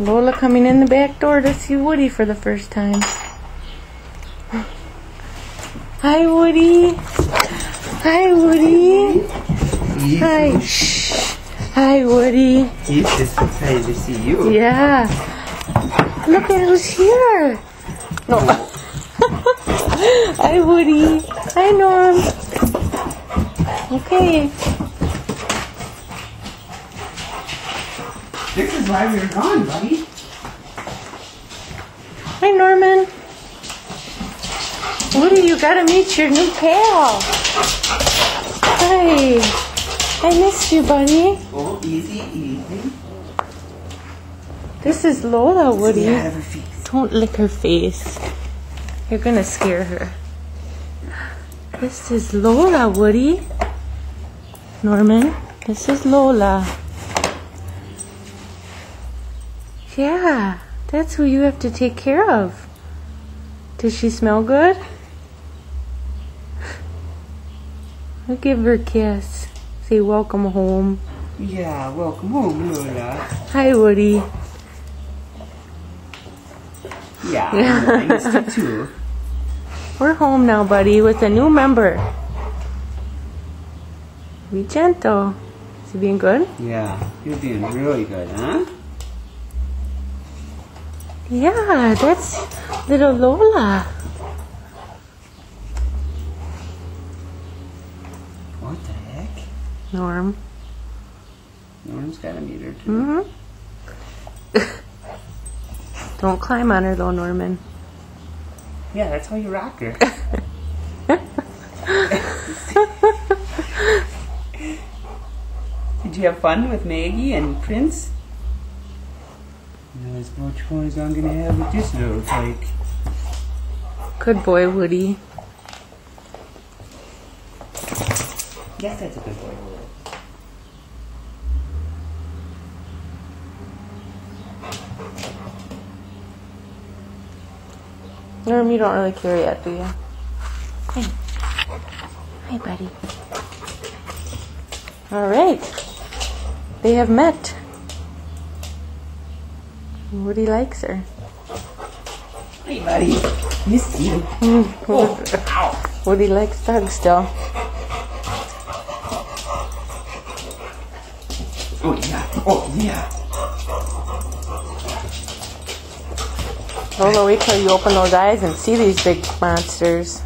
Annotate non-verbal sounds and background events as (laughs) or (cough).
Lola coming in the back door to see Woody for the first time. Hi, Woody. Hi, Woody. Hi. Shh. Hi, Woody. He's just excited to see you. Yeah. Look at who's here. No. Oh. (laughs) Hi, Woody. Hi, Norm. Okay. Why we were gone, buddy. Hi, Norman. Woody, you gotta meet your new pal. Hi. I missed you, buddy. Oh, easy, easy. This is Lola, Woody. Out of her face. Don't lick her face. You're gonna scare her. This is Lola, Woody. Norman, this is Lola. Yeah, that's who you have to take care of. Does she smell good? I'll give her a kiss. Say welcome home. Yeah, welcome home, Lola. Hi, Woody. Yeah, Yeah. I missed you too. We're home now, buddy, with a new member. Be gentle. Is he being good? Yeah, you're doing really good, huh? Yeah, that's little Lola. What the heck? Norm. Norm's got a meter too. hmm (laughs) Don't climb on her though, Norman. Yeah, that's how you rock her. (laughs) (laughs) Did you have fun with Maggie and Prince? Not as much fun as I'm gonna have with this little tyke. Good boy, Woody. Yes, that's a good boy. Norm, you don't really care yet, do you? Hey. Hi, buddy. All right. They have met. Woody likes her. Hey, buddy. Miss you. (laughs) Oh, Woody likes dogs still. Oh, yeah. Oh, yeah. Lola, wait till you open those eyes and see these big monsters.